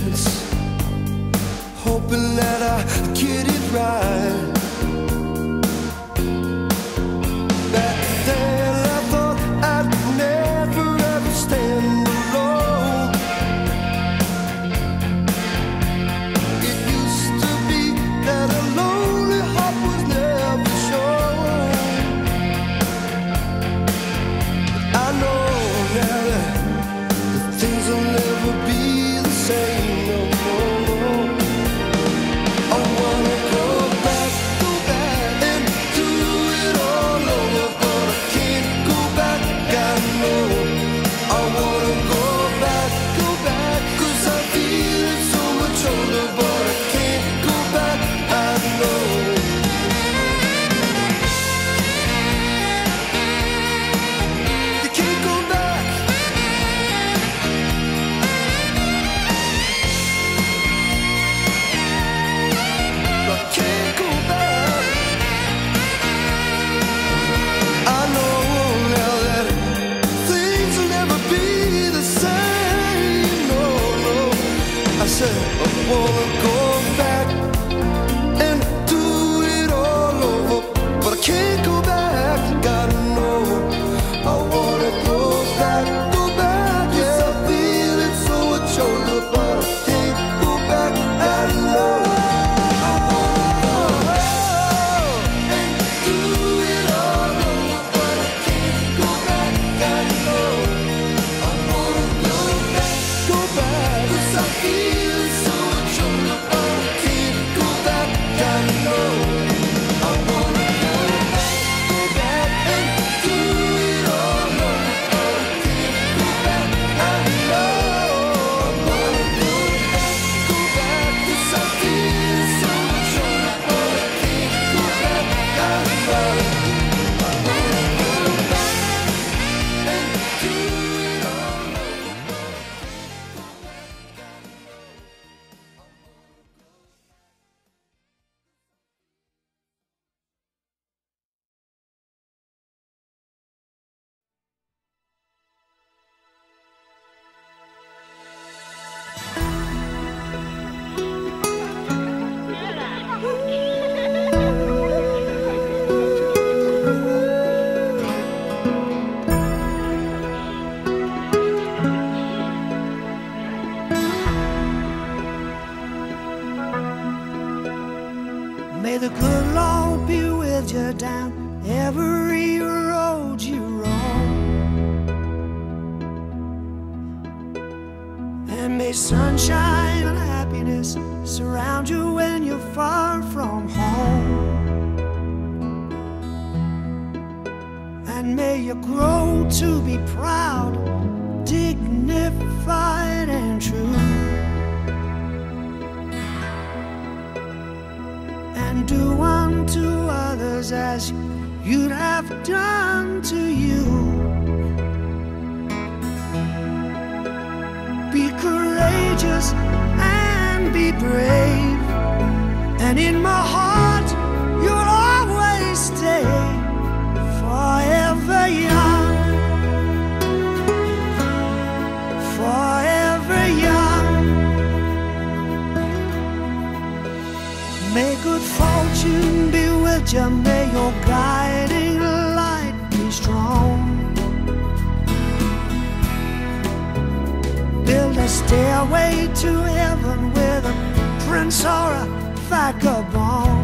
chance Hoping that I get it right. Back then I thought I'd never ever stand alone. It used to be that a lonely heart was never shown. I know now that things will never be say no more. may sunshine and happiness surround you when you're far from home. And may you grow to be proud, dignified, and true. And do unto others as you'd have done to you. and be brave. And in my heart. Stairway to heaven with a prince or a vagabond.